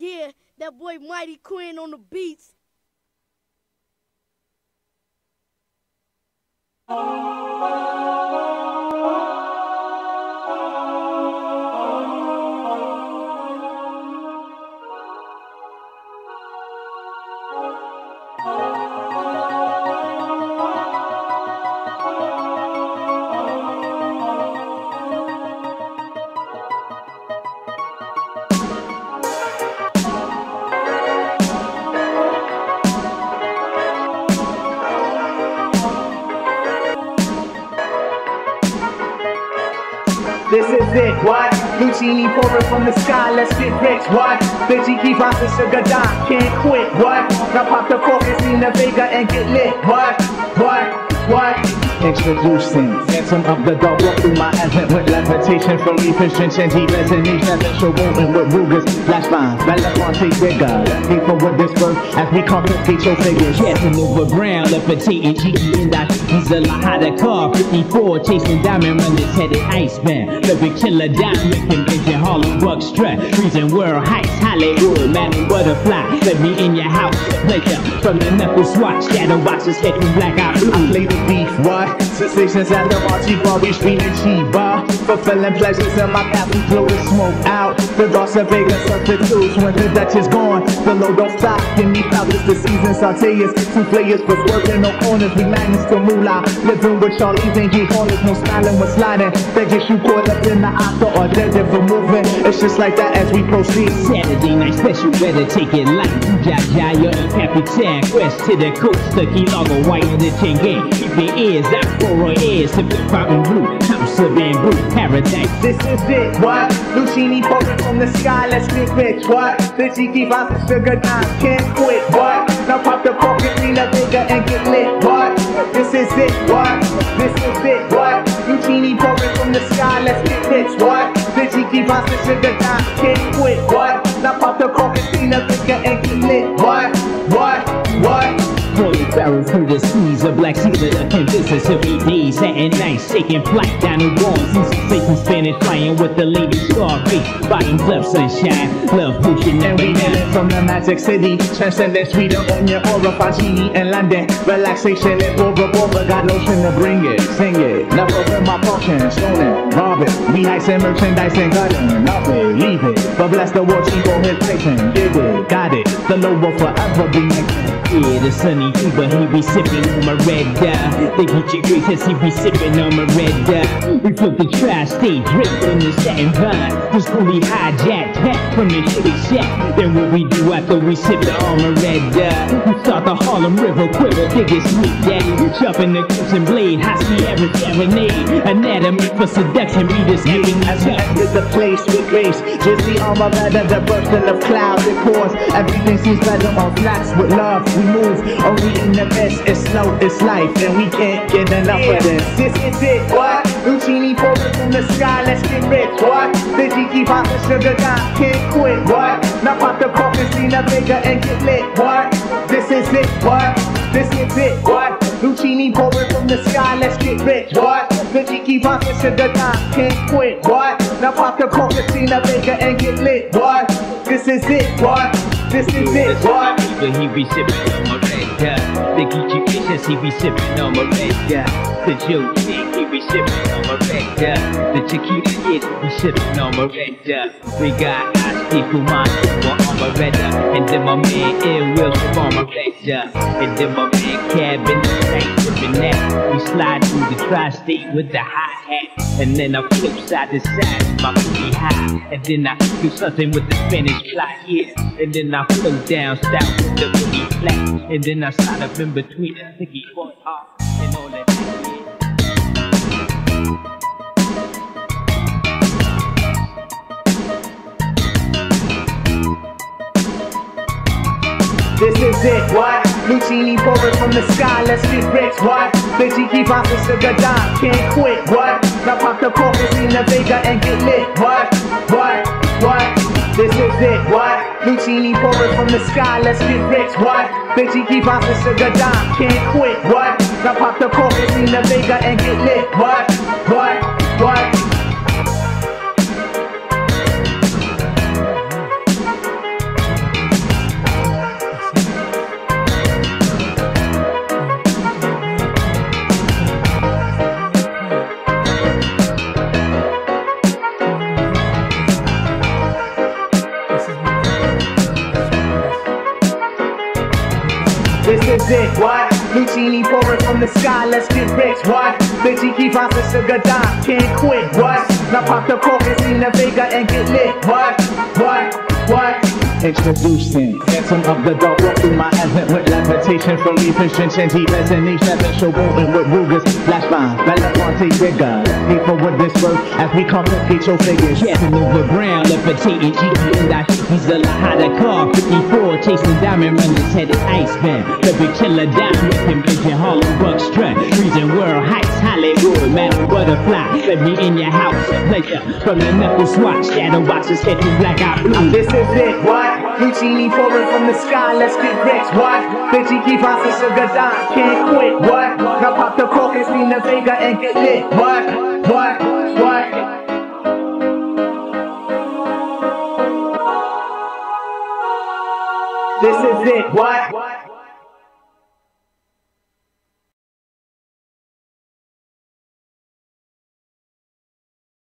Yeah, that boy Mighty Quinn on the beats. Oh. This is it, what? Luchini pouring from the sky, let's get rich, what? Bitchy keep on the sugar dime, can't quit, what? Now pop the focus in the Vega and get lit, what? What? What? Introducing Phantom of the Dark Walk through my advent with levitation from efficient He resonates show movement with Ruger's flash lines Belafonte rigor People with this verse as we confiscate your figures. Casanova Brown, levitating cheeky and I He's a Lahada car, 54 Chasing diamond runners headed Iceman Living killer diamond convention Harlem buck strut Freezing world heights Hollywood, man and butterfly. Let me in your house, pleasure From the knuckle swatch, shadow boxes catching black eye blue I play the beef, what? Sensations at the We street and Chiba Fulfilling pleasures in my we blow the smoke out The Las Vegas substitutes when the Dutch is gone The low don't stop, give me powders, the season sauteers Two players was working no corners, we magnets to moolah Living with Charlie's and G Hornets, no smiling when sliding That gets you caught up in the octa or dead if we're moving It's just like that as we proceed Saturday night special, better take it light. Jaja, you're a Capitan. Quest to the coast, the key white in the chain gang. Keep your ears out for our ears. Sip the fountain blue, house of bamboo, paradise. This is it, what? Luchini pouring from the sky, let's get rich, what? Bitchy keep on the sugar dime, can't quit, what? Now pop the and clean up bigger and get lit, what? This is it, what? This is it, what? Luchini pouring from the sky, let's get rich, what? Bitchy keep on the sugar dime, can't quit, what? Now pop the cork and clean up bigger and get lit, what? What? What? Forty barrels through the seas, a black that can visit every day. Satin nights, taking flight down the walls. Easy Satan Spanish flying with the lady Scarface. Bottoms left sunshine, love pushing And we every from the magic city Transcendence, we the your aura, Fajini and London Relaxation and Bora Bora Got lotion to bring it, sing it Never in my potion, stoning, rob it We icing merchandise and gutting Up it, leave it But bless the world, she go his patron Did it, got it The low will forever be Yeah, the sunny fever, he be sipping on my red dye. They get you great cause he be sipping on my red dye. We flip the tri-state draped in the satin vine. Just fully hijacked back from the shitty shack. Then what we do after we sip the armor red dye? We start the Harlem River quiver, dig it sweet daddy. Sharpen the crimson blade, high Sierra serenade. Anatomy for seduction, this giving As we enter the place with grace. Just the armor better, the bursting of clouds. It pours, everything seems better on flats with love. We move, only in the mist It's slow, it's life, and we can't get enough of this. This is it, what? Luchini pouring from the sky, let's get rich, what? Digi keep on the sugar dime, can't quit, what? Now pop the cork and see the bigger and get lit, what? This is it, what? This is it, what? Luchini pouring from the sky, let's get rich, what? Digi keep on the sugar dime, can't quit, what? Now pop the and the bigger and get lit, what? This is it, what? This is it, what? But he be sipping on dye. The Geechi Vicious, he be sipping on dye. The Joe Chick, he be sipping on dye. The Chiquita Kid, he sipping on dye. We got T Kumasi red dye. And then my man Ill Will on my red dye. And then my man Cab in We slide through the tri-state with the hot hat. And then I flip side to side my booty high. And then I do something with the Spanish fly here. And then I flow down south with the booty flat. And then I slide up in between the sticky all that. This is it, what? Luchini pouring from the sky, let's get rich, what? Bitchy keep on the sugar dime, can't quit, what? Now pop the and see the Vega and get lit, what? What? What? This is it, what? Luchini pouring from the sky, let's get rich, what? Bitchy keep on the sugar dime, can't quit, what? Now pop the and see the Vega and get lit, what? What? What? It, what? Luchini pouring from the sky, let's get rich, what? Bitchy keep on the sugar dime, can't quit, what? Now pop the and see the Vega and get lit, what? What? What? Introducing Phantom of the dark walk through my advent with levitation from efficient deep resonation Seven show moving with Rugers, flash bombs, Belafonte bigger for what this worth as we complicate your figures. Casanova Brown, levitating GP and I He's a lot hotter car, 54, chasing diamond runners, headed Iceman. The big killer down with him, butterfly. Let me in your house, from the swatch. Shadow boxes, catching black eye blue. This is it, what? Luchini falling from the sky, let's get rich, what? Bitchy keep on the sugar dime, can't quit, what? Now pop the cork and the Vega and get lit, what? What? What? This is it, what?